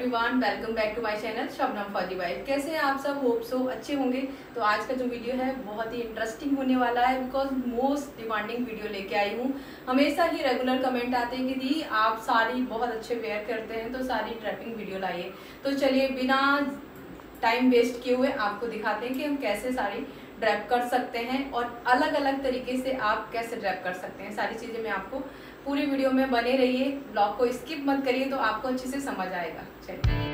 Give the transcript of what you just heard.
Everyone welcome back to my channel Shabnam फौजी wife कैसे हैं आप सब? होप सो अच्छे होंगे। तो आज का जो वीडियो है, बहुत ही इंटरेस्टिंग होने वाला है बिकॉज़ मोस्ट डिमांडिंग वीडियो लेके आई हूँ। हमेशा ही रेगुलर कमेंट आते हैं कि दी, आप साड़ी बहुत अच्छे वेयर करते हैं तो सारी ट्रैपिंग वीडियो लाइए। तो चलिए, बिना टाइम वेस्ट किए हुए आपको दिखाते हैं कि हम कैसे साड़ी ड्रैप कर सकते हैं और अलग अलग तरीके से आप कैसे ड्रैप कर सकते हैं। सारी चीज़ें मैं आपको पूरी वीडियो में बने रहिए, ब्लॉग को स्किप मत करिए तो आपको अच्छे से समझ आएगा। चलिए।